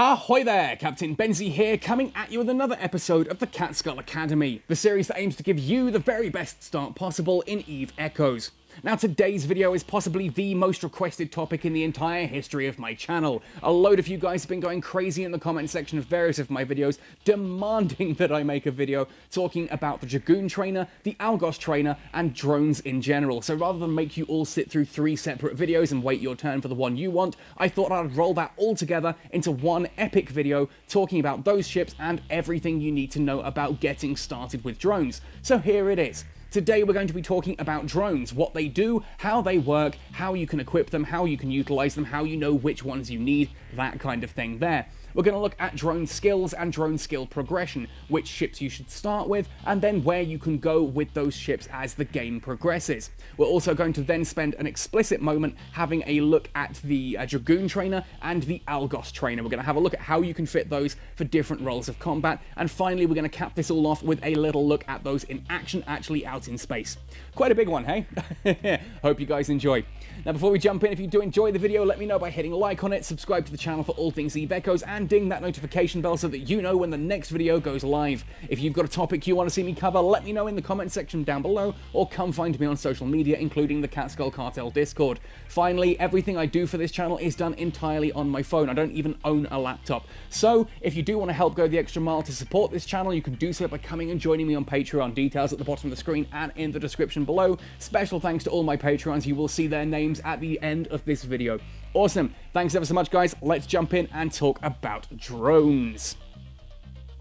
Ahoy there, Captain Benzie here, coming at you with another episode of the Catskull Academy, the series that aims to give you the very best start possible in EVE Echoes. Now today's video is possibly the most requested topic in the entire history of my channel. A load of you guys have been going crazy in the comment section of various of my videos, demanding that I make a video talking about the Dragoon Trainer, the Algos Trainer, and drones in general. So rather than make you all sit through three separate videos and wait your turn for the one you want, I thought I'd roll that all together into one epic video talking about those ships and everything you need to know about getting started with drones. So here it is. Today we're going to be talking about drones, what they do, how they work, how you can equip them, how you can utilize them, how you know which ones you need, that kind of thing there. We're going to look at drone skills and drone skill progression, which ships you should start with, and then where you can go with those ships as the game progresses. We're also going to then spend an explicit moment having a look at the uh, Dragoon Trainer and the Algos Trainer. We're going to have a look at how you can fit those for different roles of combat, and finally we're going to cap this all off with a little look at those in action actually out in space. Quite a big one, hey? Hope you guys enjoy. Now before we jump in, if you do enjoy the video, let me know by hitting like on it, subscribe to the channel for all things Eve Echoes, and ding that notification bell so that you know when the next video goes live. If you've got a topic you want to see me cover, let me know in the comment section down below, or come find me on social media, including the Catskull Cartel Discord. Finally, everything I do for this channel is done entirely on my phone. I don't even own a laptop. So, if you do want to help go the extra mile to support this channel, you can do so by coming and joining me on Patreon. Details at the bottom of the screen and in the description below. Special thanks to all my Patreons. You will see their names at the end of this video. Awesome. Thanks ever so much, guys. Let's jump in and talk about drones.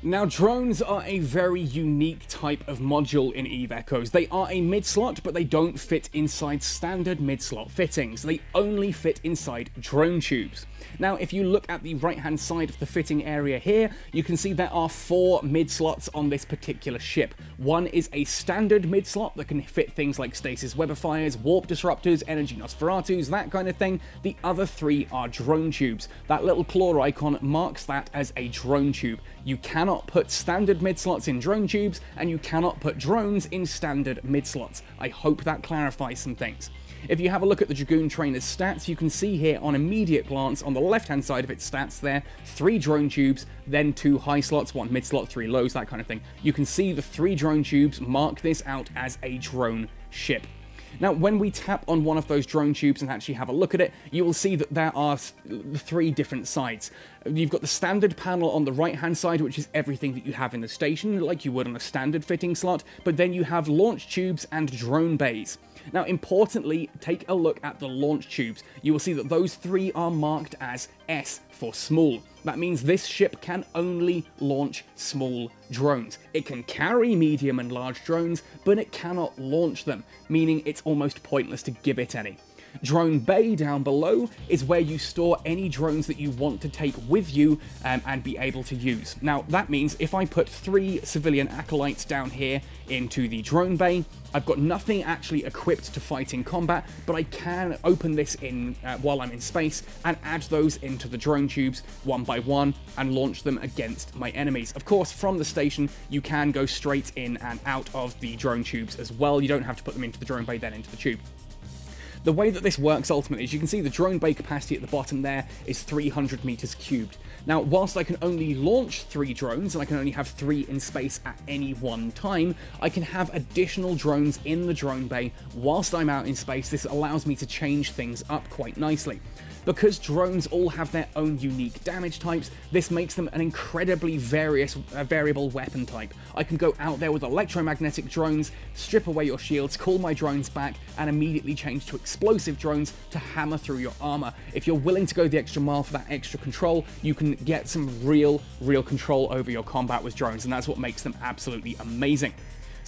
Now, drones are a very unique type of module in EVE Echoes. They are a mid-slot, but they don't fit inside standard mid-slot fittings. They only fit inside drone tubes. Now, if you look at the right-hand side of the fitting area here, you can see there are four mid-slots on this particular ship. One is a standard mid-slot that can fit things like stasis webifiers, warp disruptors, energy Nosferatus, that kind of thing. The other three are drone tubes. That little claw icon marks that as a drone tube. You cannot put standard mid-slots in drone tubes, and you cannot put drones in standard mid-slots. I hope that clarifies some things. If you have a look at the Dragoon Trainer's stats, you can see here on immediate glance on the left-hand side of its stats there, three drone tubes, then two high slots, one mid slot, three lows, that kind of thing. You can see the three drone tubes mark this out as a drone ship. Now, when we tap on one of those drone tubes and actually have a look at it, you will see that there are three different sides. You've got the standard panel on the right-hand side, which is everything that you have in the station, like you would on a standard fitting slot, but then you have launch tubes and drone bays. Now, importantly, take a look at the launch tubes. You will see that those three are marked as S for small. That means this ship can only launch small drones. It can carry medium and large drones, but it cannot launch them, meaning it's almost pointless to give it any. Drone Bay down below is where you store any drones that you want to take with you um, and be able to use. Now, that means if I put three civilian acolytes down here into the drone bay, I've got nothing actually equipped to fight in combat, but I can open this in uh, while I'm in space and add those into the drone tubes one by one and launch them against my enemies. Of course, from the station, you can go straight in and out of the drone tubes as well. You don't have to put them into the drone bay, then into the tube. The way that this works ultimately is you can see the drone bay capacity at the bottom there is 300 meters cubed. Now, whilst I can only launch three drones, and I can only have three in space at any one time, I can have additional drones in the drone bay whilst I'm out in space. This allows me to change things up quite nicely. Because drones all have their own unique damage types, this makes them an incredibly various, uh, variable weapon type. I can go out there with electromagnetic drones, strip away your shields, call my drones back, and immediately change to explosive drones to hammer through your armor. If you're willing to go the extra mile for that extra control, you can get some real, real control over your combat with drones, and that's what makes them absolutely amazing.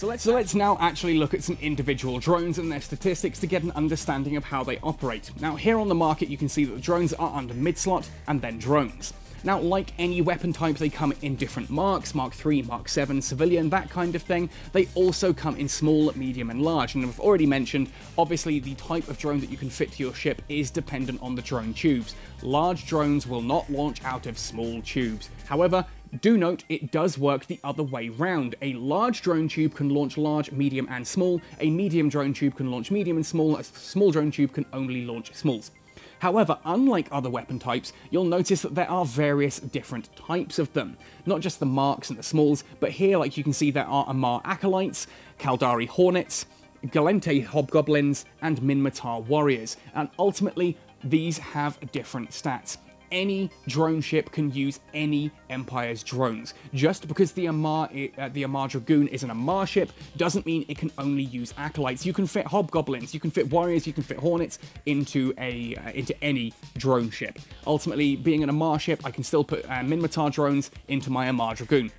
So let's, so let's now actually look at some individual drones and their statistics to get an understanding of how they operate. Now here on the market you can see that the drones are under mid-slot and then drones. Now, like any weapon type, they come in different marks, Mark 3, Mark 7, civilian, that kind of thing. They also come in small, medium, and large. And I've already mentioned, obviously, the type of drone that you can fit to your ship is dependent on the drone tubes. Large drones will not launch out of small tubes. However, do note, it does work the other way round. A large drone tube can launch large, medium, and small. A medium drone tube can launch medium and small. A small drone tube can only launch smalls. However, unlike other weapon types, you'll notice that there are various different types of them. Not just the marks and the smalls, but here, like you can see, there are Amarr Acolytes, Caldari Hornets, Gallente Hobgoblins, and Minmatar Warriors, and ultimately, these have different stats any drone ship can use any Empire's drones. Just because the Amarr, uh, the Amarr Dragoon is an Amarr ship doesn't mean it can only use Acolytes. You can fit Hobgoblins, you can fit Warriors, you can fit Hornets into a uh, into any drone ship. Ultimately, being an Amarr ship, I can still put uh, Minmatar drones into my Amarr Dragoon.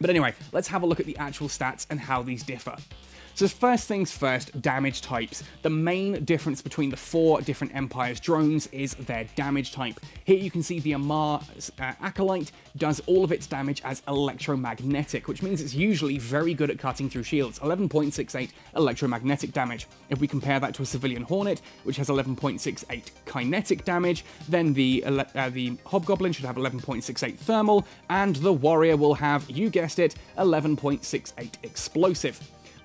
But anyway, let's have a look at the actual stats and how these differ. So first things first, damage types. The main difference between the four different Empire's drones is their damage type. Here you can see the Amarr uh, Acolyte does all of its damage as electromagnetic, which means it's usually very good at cutting through shields, 11.68 electromagnetic damage. If we compare that to a civilian Hornet, which has 11.68 kinetic damage, then the, uh, the Hobgoblin should have 11.68 thermal, and the Warrior will have, you guessed it, 11.68 explosive.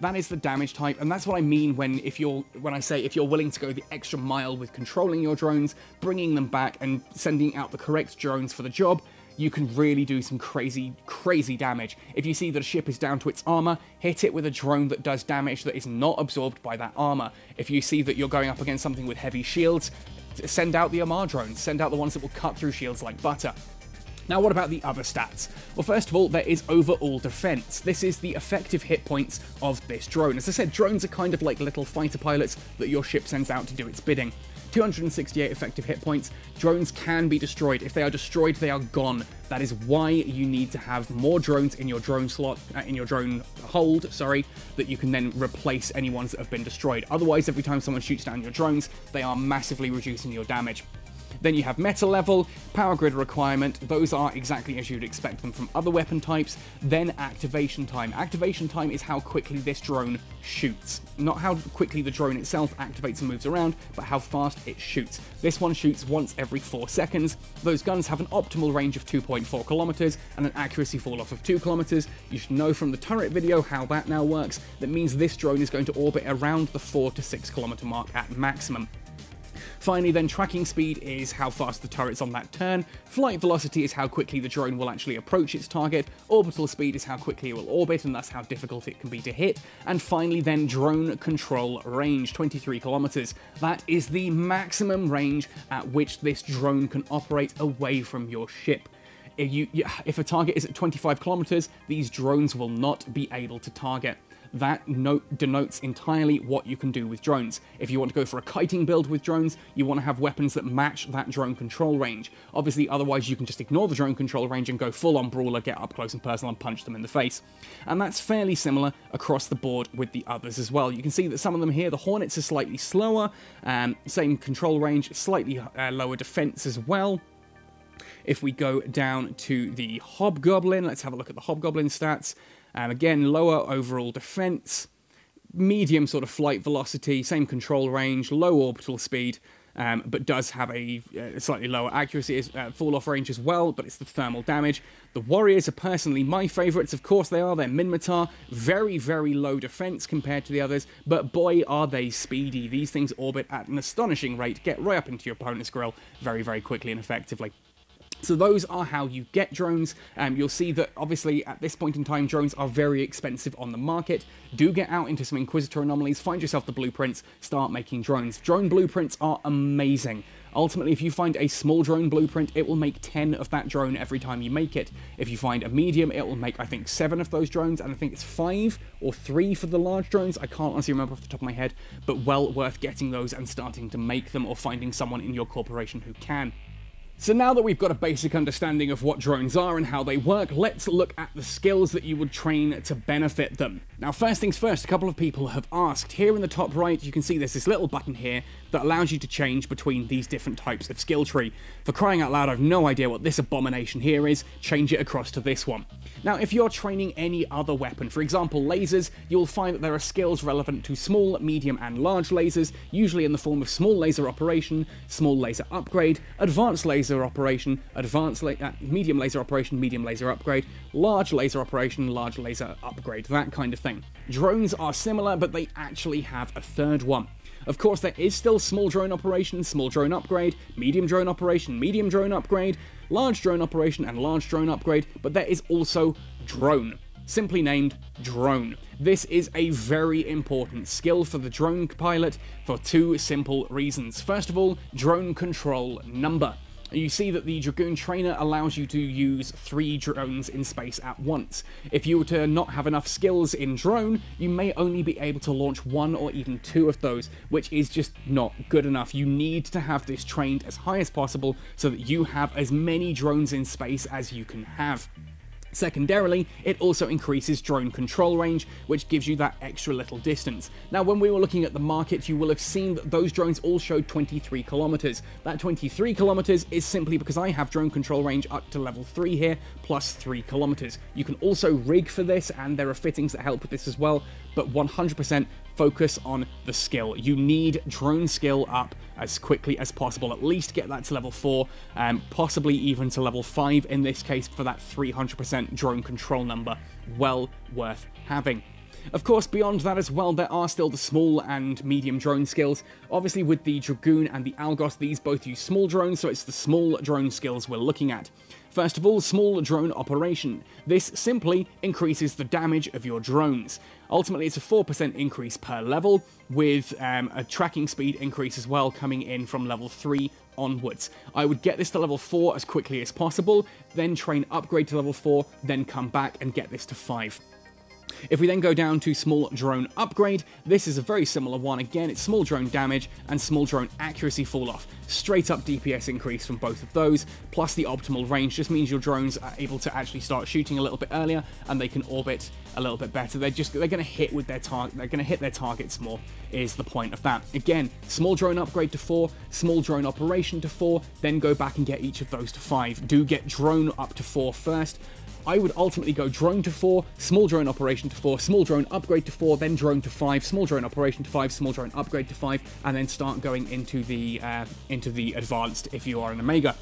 That is the damage type, and that's what I mean when if you're when I say if you're willing to go the extra mile with controlling your drones, bringing them back, and sending out the correct drones for the job, you can really do some crazy, crazy damage. If you see that a ship is down to its armor, hit it with a drone that does damage that is not absorbed by that armor. If you see that you're going up against something with heavy shields, send out the Amarr drones, send out the ones that will cut through shields like butter. Now, what about the other stats? Well, first of all, there is overall defense. This is the effective hit points of this drone. As I said, drones are kind of like little fighter pilots that your ship sends out to do its bidding. 268 effective hit points. Drones can be destroyed. If they are destroyed, they are gone. That is why you need to have more drones in your drone slot, uh, in your drone hold, sorry, that you can then replace any ones that have been destroyed. Otherwise, every time someone shoots down your drones, they are massively reducing your damage. Then you have meta level, power grid requirement, those are exactly as you'd expect them from other weapon types. Then activation time. Activation time is how quickly this drone shoots. Not how quickly the drone itself activates and moves around, but how fast it shoots. This one shoots once every 4 seconds. Those guns have an optimal range of 2.4 kilometers and an accuracy fall off of 2 kilometers. You should know from the turret video how that now works. That means this drone is going to orbit around the 4 to 6 kilometer mark at maximum. Finally then, tracking speed is how fast the turret's on that turn, flight velocity is how quickly the drone will actually approach its target, orbital speed is how quickly it will orbit and thus how difficult it can be to hit, and finally then drone control range, 23 kilometers. That is the maximum range at which this drone can operate away from your ship. If, you, if a target is at 25 kilometers, these drones will not be able to target that note denotes entirely what you can do with drones. If you want to go for a kiting build with drones, you want to have weapons that match that drone control range. Obviously, otherwise you can just ignore the drone control range and go full on brawler, get up close and personal and punch them in the face. And that's fairly similar across the board with the others as well. You can see that some of them here, the Hornets are slightly slower, um, same control range, slightly uh, lower defense as well. If we go down to the Hobgoblin, let's have a look at the Hobgoblin stats. Um, again, lower overall defense, medium sort of flight velocity, same control range, low orbital speed, um, but does have a, uh, slightly lower accuracy, uh, fall off range as well, but it's the thermal damage. The Warriors are personally my favourites, of course they are, they're Minmatar, very, very low defense compared to the others, but boy are they speedy. These things orbit at an astonishing rate, get right up into your opponent's grill very, very quickly and effectively. So those are how you get drones. Um, you'll see that obviously at this point in time, drones are very expensive on the market. Do get out into some Inquisitor anomalies, find yourself the blueprints, start making drones. Drone blueprints are amazing. Ultimately, if you find a small drone blueprint, it will make 10 of that drone every time you make it. If you find a medium, it will make, I think, 7 of those drones, and I think it's 5 or 3 for the large drones. I can't honestly remember off the top of my head, but well worth getting those and starting to make them or finding someone in your corporation who can. So now that we've got a basic understanding of what drones are and how they work, let's look at the skills that you would train to benefit them. Now first things first, a couple of people have asked. Here in the top right you can see there's this little button here that allows you to change between these different types of skill tree. For crying out loud, I've no idea what this abomination here is, change it across to this one. Now if you're training any other weapon, for example lasers, you'll find that there are skills relevant to small, medium and large lasers, usually in the form of small laser operation, small laser upgrade, advanced laser laser operation, advanced la uh, medium laser operation, medium laser upgrade, large laser operation, large laser upgrade, that kind of thing. Drones are similar, but they actually have a third one. Of course, there is still small drone operation, small drone upgrade, medium drone operation, medium drone upgrade, large drone operation, and large drone upgrade, but there is also drone simply named drone. This is a very important skill for the drone pilot for two simple reasons. First of all, drone control number. You see that the Dragoon trainer allows you to use three drones in space at once. If you were to not have enough skills in drone, you may only be able to launch one or even two of those, which is just not good enough. You need to have this trained as high as possible so that you have as many drones in space as you can have. Secondarily, it also increases drone control range, which gives you that extra little distance. Now, when we were looking at the market, you will have seen that those drones all showed 23 kilometers. That 23 kilometers is simply because I have drone control range up to level 3 here, plus 3 kilometers. You can also rig for this, and there are fittings that help with this as well, but 100% focus on the skill. You need drone skill up as quickly as possible. At least get that to level 4, um, possibly even to level 5 in this case for that 300% drone control number. Well worth having. Of course, beyond that as well, there are still the small and medium drone skills. Obviously, with the Dragoon and the Algos, these both use small drones, so it's the small drone skills we're looking at. First of all, small drone operation. This simply increases the damage of your drones. Ultimately, it's a 4% increase per level, with um, a tracking speed increase as well coming in from level 3 onwards. I would get this to level 4 as quickly as possible, then train upgrade to level 4, then come back and get this to 5. If we then go down to small drone upgrade, this is a very similar one. Again, it's small drone damage and small drone accuracy fall off. Straight up DPS increase from both of those, plus the optimal range just means your drones are able to actually start shooting a little bit earlier and they can orbit a little bit better. They're just they're going to hit with their target. They're going to hit their targets more. Is the point of that? Again, small drone upgrade to four, small drone operation to four, then go back and get each of those to five. Do get drone up to four first. I would ultimately go drone to 4, small drone operation to 4, small drone upgrade to 4, then drone to 5, small drone operation to 5, small drone upgrade to 5, and then start going into the uh, into the advanced if you are an Omega.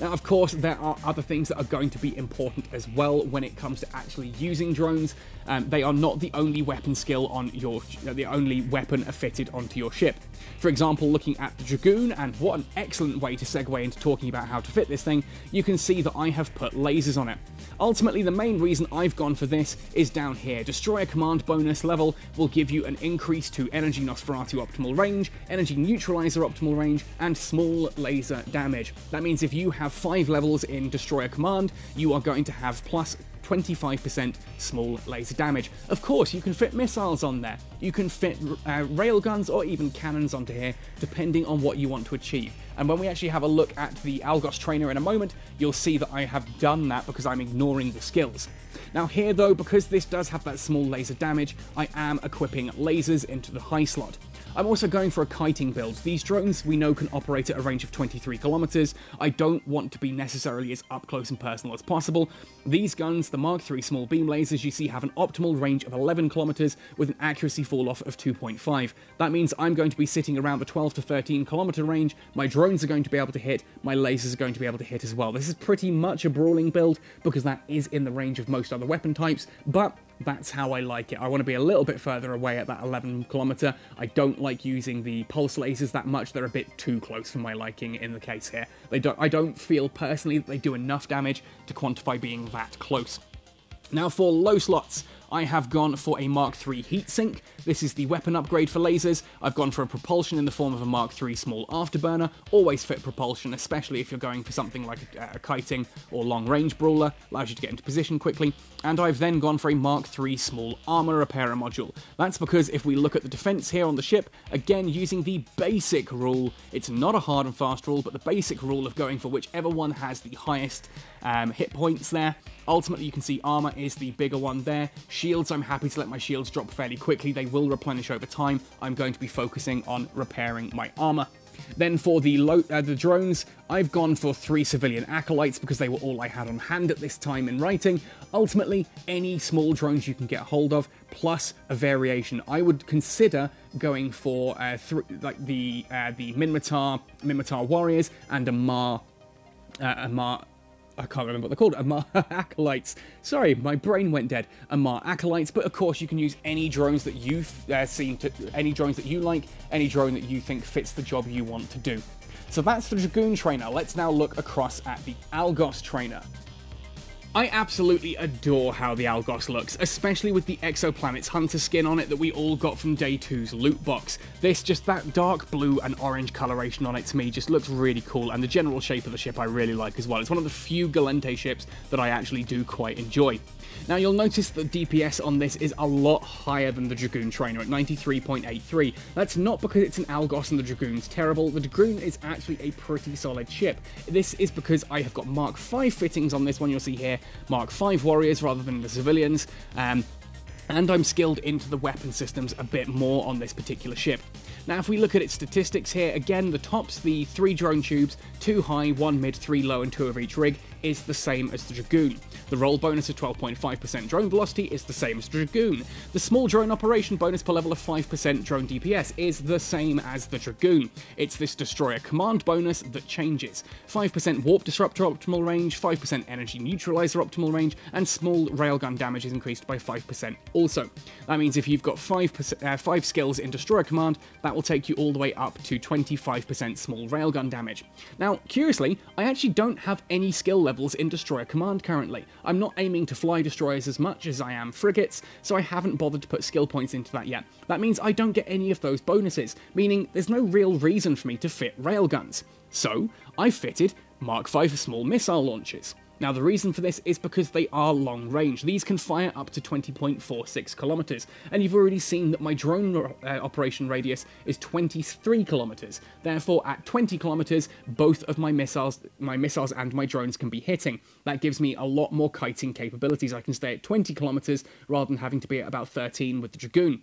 Now, of course, there are other things that are going to be important as well when it comes to actually using drones. Um, they are not the only weapon skill on your, the only weapon fitted onto your ship. For example, looking at the Dragoon, and what an excellent way to segue into talking about how to fit this thing, you can see that I have put lasers on it. Ultimately, the main reason I've gone for this is down here. Destroyer command bonus level will give you an increase to Energy Nosferatu optimal range, Energy Neutralizer optimal range, and small laser damage. That means if you have 5 levels in Destroyer command, you are going to have plus 25% small laser damage. Of course, you can fit missiles on there. You can fit uh, railguns or even cannons onto here, depending on what you want to achieve. And when we actually have a look at the Algos trainer in a moment, you'll see that I have done that because I'm ignoring the skills. Now here though, because this does have that small laser damage, I am equipping lasers into the high slot. I'm also going for a kiting build. These drones we know can operate at a range of 23 kilometers. I don't want to be necessarily as up close and personal as possible. These guns, the Mark III small beam lasers you see have an optimal range of 11 kilometers with an accuracy fall off of 2.5. That means I'm going to be sitting around the 12 to 13 kilometer range. My drones are going to be able to hit, my lasers are going to be able to hit as well. This is pretty much a brawling build because that is in the range of most other weapon types, but that's how I like it. I want to be a little bit further away at that 11 kilometer. I don't like using the pulse lasers that much. They're a bit too close for my liking in the case here. They don't. I don't feel personally that they do enough damage to quantify being that close. Now for low slots, I have gone for a Mark III heatsink. This is the weapon upgrade for lasers. I've gone for a propulsion in the form of a Mark III small afterburner. Always fit propulsion, especially if you're going for something like a, a kiting or long range brawler. Allows you to get into position quickly. And I've then gone for a Mark III small armor repairer module. That's because if we look at the defense here on the ship, again using the basic rule, it's not a hard and fast rule, but the basic rule of going for whichever one has the highest um, hit points there. Ultimately, you can see armor is the bigger one there. Shields, I'm happy to let my shields drop fairly quickly. They will replenish over time. I'm going to be focusing on repairing my armor. Then for the, uh, the drones, I've gone for three civilian acolytes because they were all I had on hand at this time in writing. Ultimately, any small drones you can get hold of, plus a variation. I would consider going for uh, like the uh, the Minmatar, Minmatar warriors and Amarr, uh, Amarr I can't remember what they're called, Amarr Acolytes. Sorry, my brain went dead. Amarr Acolytes, but of course you can use any drones that you've uh, seen, to, any drones that you like, any drone that you think fits the job you want to do. So that's the Dragoon trainer. Let's now look across at the Algos trainer. I absolutely adore how the Algos looks, especially with the Exoplanets Hunter skin on it that we all got from Day 2's loot box. This, just that dark blue and orange coloration on it to me just looks really cool, and the general shape of the ship I really like as well. It's one of the few Gallente ships that I actually do quite enjoy. Now you'll notice that DPS on this is a lot higher than the Dragoon trainer at 93.83. That's not because it's an Algos and the Dragoon's terrible, the Dragoon is actually a pretty solid ship. This is because I have got Mark 5 fittings on this one you'll see here, Mark 5 warriors rather than the civilians, um, and I'm skilled into the weapon systems a bit more on this particular ship. Now if we look at its statistics here, again the tops, the 3 drone tubes, 2 high, 1 mid, 3 low and 2 of each rig, is the same as the Dragoon. The roll bonus of 12.5% drone velocity is the same as the Dragoon. The small drone operation bonus per level of 5% drone DPS is the same as the Dragoon. It's this destroyer command bonus that changes. 5% warp disruptor optimal range, 5% energy neutralizer optimal range, and small railgun damage is increased by 5% also. That means if you've got 5, uh, 5 skills in destroyer command, that will take you all the way up to 25% small railgun damage. Now, curiously, I actually don't have any skill levels in destroyer command currently. I'm not aiming to fly destroyers as much as I am frigates, so I haven't bothered to put skill points into that yet. That means I don't get any of those bonuses, meaning there's no real reason for me to fit railguns. So, I fitted Mark V small missile launchers. Now the reason for this is because they are long range. These can fire up to 20.46 kilometers, and you've already seen that my drone uh, operation radius is 23 kilometers. Therefore, at 20 kilometers, both of my missiles, my missiles and my drones can be hitting. That gives me a lot more kiting capabilities. I can stay at 20 kilometers rather than having to be at about 13 with the Dragoon.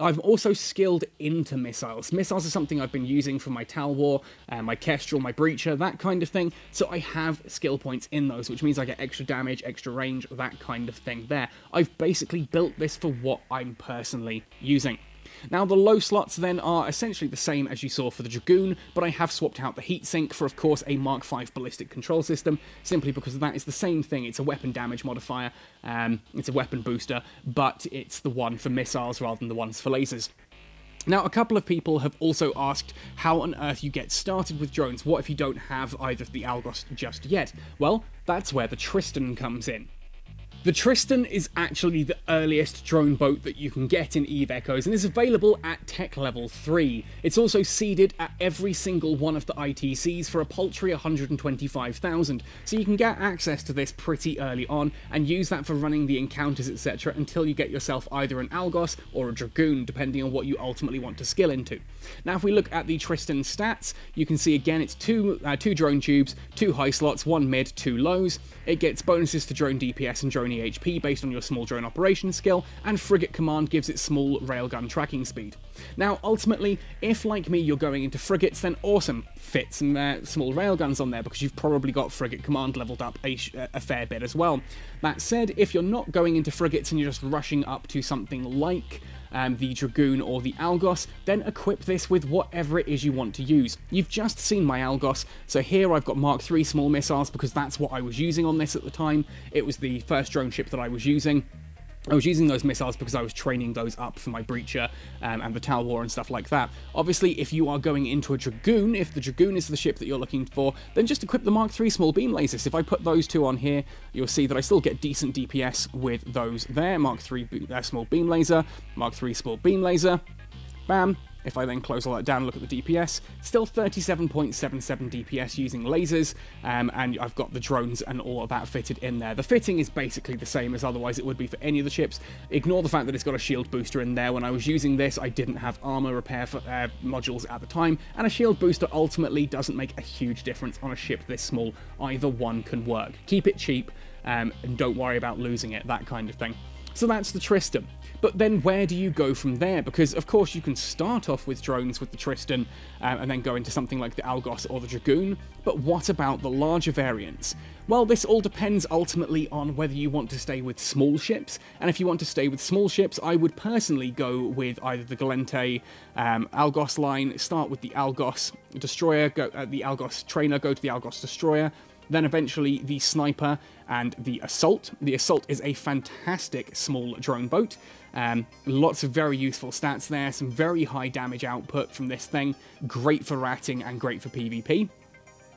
I've also skilled into missiles. Missiles are something I've been using for my Talwar, uh, my Kestrel, my Breacher, that kind of thing. So I have skill points in those, which means I get extra damage, extra range, that kind of thing there. I've basically built this for what I'm personally using. Now the low slots then are essentially the same as you saw for the Dragoon, but I have swapped out the heatsink for of course a Mark V ballistic control system, simply because that is the same thing, it's a weapon damage modifier, um, it's a weapon booster, but it's the one for missiles rather than the ones for lasers. Now, a couple of people have also asked how on earth you get started with drones. What if you don't have either of the Algos just yet? Well, that's where the Tristan comes in. The Tristan is actually the earliest drone boat that you can get in Eve Echoes and is available at tech level 3. It's also seeded at every single one of the ITCs for a paltry 125,000, so you can get access to this pretty early on and use that for running the encounters etc until you get yourself either an Algos or a Dragoon depending on what you ultimately want to skill into. Now if we look at the Tristan stats, you can see again it's two, uh, two drone tubes, two high slots, one mid, two lows. It gets bonuses to drone DPS and drone HP based on your small drone operation skill, and Frigate Command gives it small railgun tracking speed. Now, ultimately, if like me you're going into frigates, then awesome, fit some uh, small railguns on there because you've probably got Frigate Command leveled up a, a fair bit as well. That said, if you're not going into frigates and you're just rushing up to something like um, the Dragoon or the Algos, then equip this with whatever it is you want to use. You've just seen my Algos, so here I've got Mark III small missiles because that's what I was using on this at the time. It was the first drone ship that I was using. I was using those missiles because I was training those up for my Breacher um, and the Talwar and stuff like that. Obviously, if you are going into a Dragoon, if the Dragoon is the ship that you're looking for, then just equip the Mark III small beam lasers. If I put those two on here, you'll see that I still get decent DPS with those there. Mark III uh, small beam laser, Mark III small beam laser, bam, if I then close all that down and look at the DPS, still 37.77 DPS using lasers, um, and I've got the drones and all of that fitted in there. The fitting is basically the same as otherwise it would be for any of the ships. Ignore the fact that it's got a shield booster in there. When I was using this, I didn't have armor repair for, uh, modules at the time, and a shield booster ultimately doesn't make a huge difference on a ship this small. Either one can work. Keep it cheap, um, and don't worry about losing it, that kind of thing. So that's the Tristan. But then where do you go from there? Because of course you can start off with drones with the Tristan um, and then go into something like the Algos or the Dragoon, but what about the larger variants? Well, this all depends ultimately on whether you want to stay with small ships, and if you want to stay with small ships, I would personally go with either the Gallente um, Algos line, start with the Algos Destroyer, go, uh, the Algos Trainer, go to the Algos Destroyer, Then eventually the sniper and the assault. The assault is a fantastic small drone boat. Um, lots of very useful stats there, some very high damage output from this thing, great for ratting and great for PvP.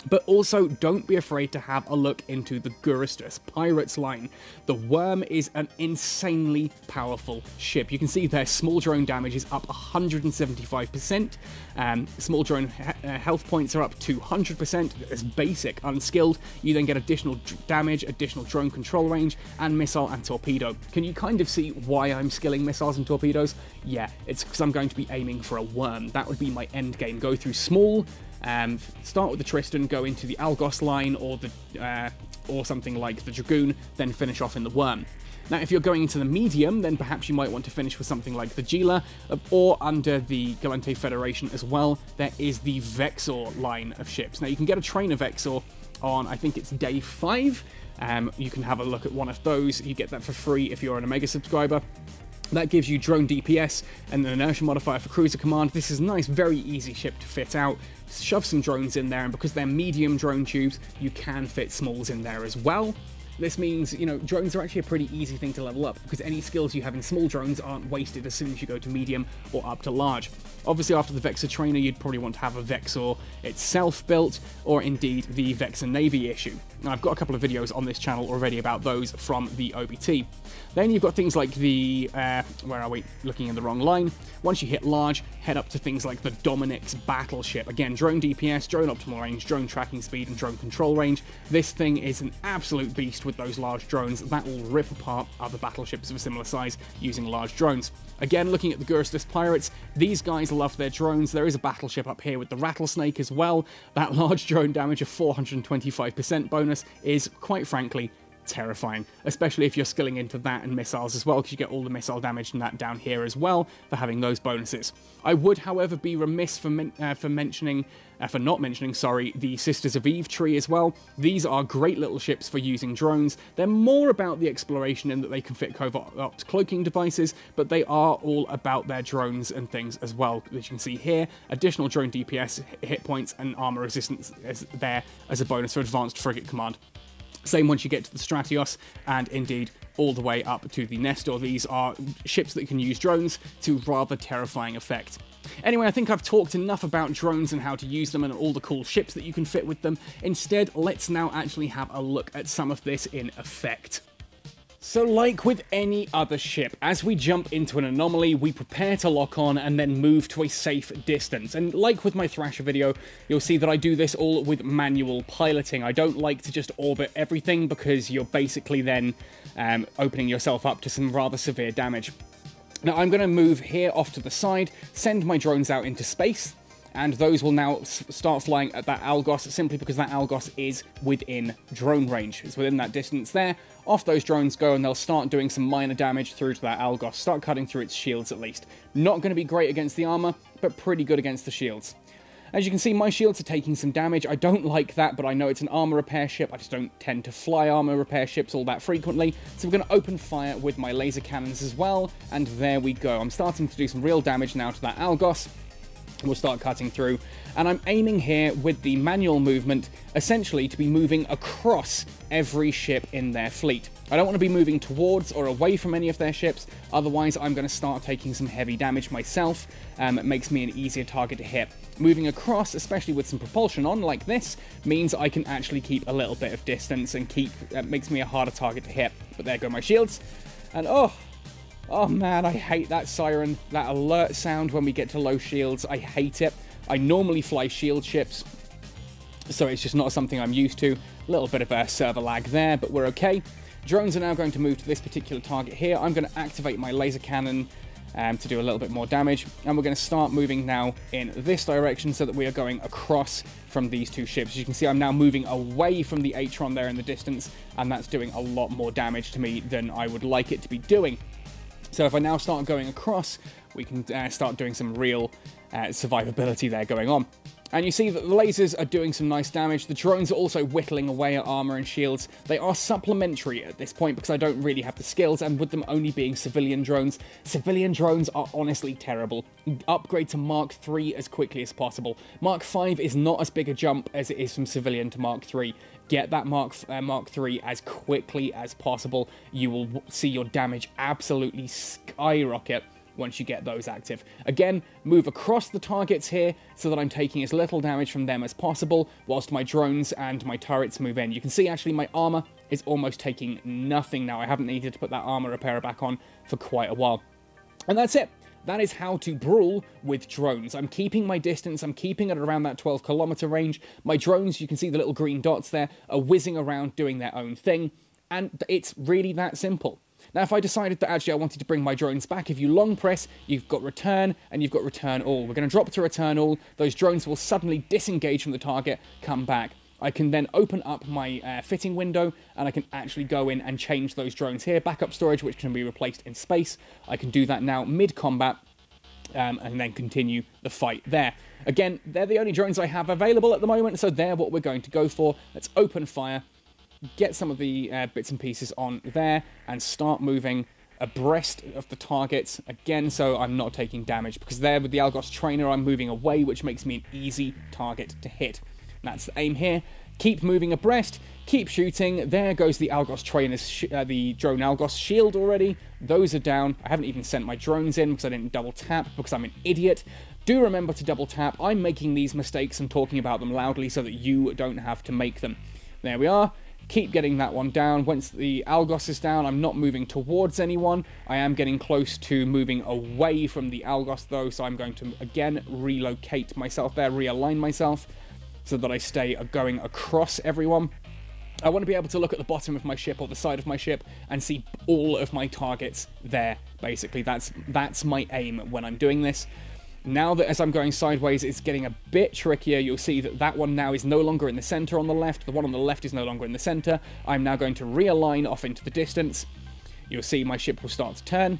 But also, don't be afraid to have a look into the Guristas Pirates line. The Worm is an insanely powerful ship. You can see their small drone damage is up 175%. Um, small drone he uh, health points are up 200%. As basic, unskilled. You then get additional damage, additional drone control range, and missile and torpedo. Can you kind of see why I'm skilling missiles and torpedoes? Yeah, it's because I'm going to be aiming for a Worm. That would be my end game. Go through small, um, start with the Tristan, go into the Algos line or the uh, or something like the Dragoon, then finish off in the Worm. Now, if you're going into the medium, then perhaps you might want to finish with something like the Gila, uh, or under the Gallente Federation as well, there is the Vexor line of ships. Now, you can get a trainer Vexor on, I think it's day 5. Um, you can have a look at one of those. You get that for free if you're an Omega subscriber. That gives you drone DPS and an inertia modifier for cruiser command. This is a nice, very easy ship to fit out. Shove some drones in there, and because they're medium drone tubes, you can fit smalls in there as well. This means, you know, drones are actually a pretty easy thing to level up, because any skills you have in small drones aren't wasted as soon as you go to medium or up to large. Obviously, after the Vexor Trainer, you'd probably want to have a Vexor itself built, or indeed the Vexor Navy issue. Now, I've got a couple of videos on this channel already about those from the OBT. Then you've got things like the, uh, where are we, looking in the wrong line. Once you hit large, head up to things like the Dominix Battleship. Again, drone DPS, drone optimal range, drone tracking speed, and drone control range. This thing is an absolute beast with those large drones. That will rip apart other battleships of a similar size using large drones. Again, looking at the Guristas Pirates, these guys love their drones. There is a battleship up here with the Rattlesnake as well. That large drone damage of 425% bonus is, quite frankly, terrifying, especially if you're skilling into that and missiles as well, because you get all the missile damage and that down here as well for having those bonuses. I would, however, be remiss for, men uh, for mentioning, uh, for not mentioning, sorry, the Sisters of Eve tree as well. These are great little ships for using drones. They're more about the exploration in that they can fit covert cloaking devices, but they are all about their drones and things as well. As you can see here, additional drone DPS, hit points, and armor resistance is there as a bonus for advanced frigate command. Same once you get to the Stratios, and indeed all the way up to the Nestor. These are ships that can use drones to rather terrifying effect. Anyway, I think I've talked enough about drones and how to use them and all the cool ships that you can fit with them. Instead, let's now actually have a look at some of this in effect. So like with any other ship, as we jump into an anomaly, we prepare to lock on and then move to a safe distance. And like with my Thrasher video, you'll see that I do this all with manual piloting. I don't like to just orbit everything because you're basically then um, opening yourself up to some rather severe damage. Now I'm going to move here off to the side, send my drones out into space, and those will now start flying at that Algos simply because that Algos is within drone range. It's within that distance there. Off those drones go and they'll start doing some minor damage through to that Algos, start cutting through its shields at least. Not going to be great against the armor, but pretty good against the shields. As you can see, my shields are taking some damage. I don't like that, but I know it's an armor repair ship. I just don't tend to fly armor repair ships all that frequently. So we're going to open fire with my laser cannons as well, and there we go. I'm starting to do some real damage now to that Algos. We'll start cutting through. And I'm aiming here with the manual movement, essentially to be moving across every ship in their fleet. I don't want to be moving towards or away from any of their ships, otherwise I'm going to start taking some heavy damage myself. Um, it makes me an easier target to hit. Moving across, especially with some propulsion on like this, means I can actually keep a little bit of distance and keep, uh, makes me a harder target to hit. But there go my shields. And oh, Oh man, I hate that siren, that alert sound when we get to low shields. I hate it. I normally fly shield ships, so it's just not something I'm used to. A little bit of a server lag there, but we're okay. Drones are now going to move to this particular target here. I'm going to activate my laser cannon um, to do a little bit more damage. And we're going to start moving now in this direction so that we are going across from these two ships. As you can see, I'm now moving away from the Atron there in the distance, and that's doing a lot more damage to me than I would like it to be doing. So if I now start going across, we can uh, start doing some real uh, survivability there going on. And you see that the lasers are doing some nice damage. The drones are also whittling away at armor and shields. They are supplementary at this point because I don't really have the skills, and with them only being civilian drones, civilian drones are honestly terrible. Upgrade to Mark 3 as quickly as possible. Mark 5 is not as big a jump as it is from civilian to Mark 3. Get that Mark uh, Mark III as quickly as possible. You will see your damage absolutely skyrocket once you get those active. Again, move across the targets here so that I'm taking as little damage from them as possible, whilst my drones and my turrets move in. You can see actually my armor is almost taking nothing now. I haven't needed to put that armor repairer back on for quite a while. And that's it. That is how to brawl with drones. I'm keeping my distance, I'm keeping it around that 12 kilometer range. My drones, you can see the little green dots there, are whizzing around doing their own thing. And it's really that simple. Now, if I decided that actually I wanted to bring my drones back, if you long press, you've got return and you've got return all. We're going to drop to return all. Those drones will suddenly disengage from the target, come back. I can then open up my uh, fitting window and I can actually go in and change those drones here. Backup storage, which can be replaced in space. I can do that now mid-combat um, and then continue the fight there. Again, they're the only drones I have available at the moment, so they're what we're going to go for. Let's open fire, get some of the uh, bits and pieces on there, and start moving abreast of the targets again so I'm not taking damage because there with the Algos trainer I'm moving away which makes me an easy target to hit. That's the aim here. Keep moving abreast, keep shooting. There goes the Algos trainer's, uh, the drone Algos shield already. Those are down. I haven't even sent my drones in because I didn't double tap because I'm an idiot. Do remember to double tap. I'm making these mistakes and talking about them loudly so that you don't have to make them. There we are. Keep getting that one down. Once the Algos is down, I'm not moving towards anyone. I am getting close to moving away from the Algos though, so I'm going to again relocate myself there, realign myself so that I stay going across everyone. I want to be able to look at the bottom of my ship or the side of my ship and see all of my targets there, basically. That's, that's my aim when I'm doing this. Now that as I'm going sideways, it's getting a bit trickier. You'll see that that one now is no longer in the center on the left. The one on the left is no longer in the center. I'm now going to realign off into the distance. You'll see my ship will start to turn.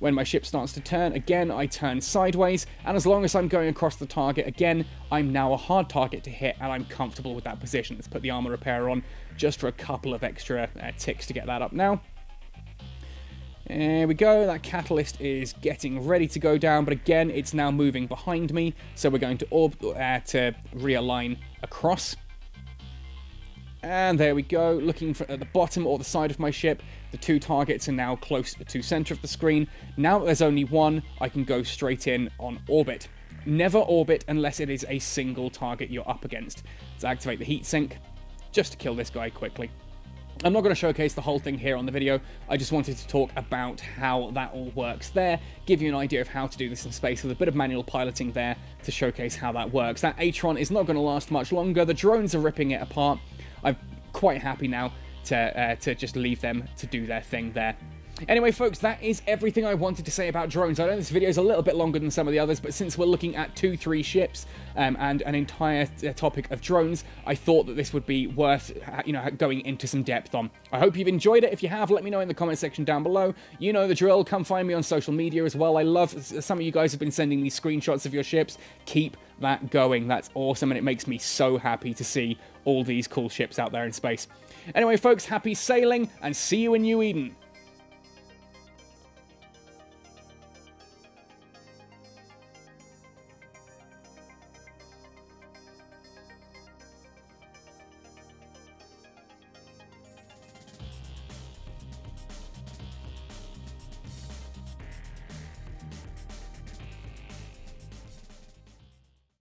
When my ship starts to turn, again, I turn sideways, and as long as I'm going across the target, again, I'm now a hard target to hit, and I'm comfortable with that position. Let's put the armor repair on just for a couple of extra uh, ticks to get that up now. There we go, that catalyst is getting ready to go down, but again, it's now moving behind me, so we're going to, orb, uh, to realign across. And there we go, looking for, at the bottom or the side of my ship, the two targets are now close to the center of the screen. Now there's only one, I can go straight in on orbit. Never orbit unless it is a single target you're up against. Let's activate the heat sink, just to kill this guy quickly. I'm not going to showcase the whole thing here on the video, I just wanted to talk about how that all works there, give you an idea of how to do this in space with a bit of manual piloting there to showcase how that works. That Atron is not going to last much longer, the drones are ripping it apart, I'm quite happy now to, uh, to just leave them to do their thing there. Anyway, folks, that is everything I wanted to say about drones. I know this video is a little bit longer than some of the others, but since we're looking at two, three ships um, and an entire uh, topic of drones, I thought that this would be worth, uh, you know, going into some depth on. I hope you've enjoyed it. If you have, let me know in the comment section down below. You know the drill. Come find me on social media as well. I love some of you guys have been sending me screenshots of your ships. Keep that going. That's awesome, and it makes me so happy to see all these cool ships out there in space. Anyway, folks, happy sailing, and see you in New Eden.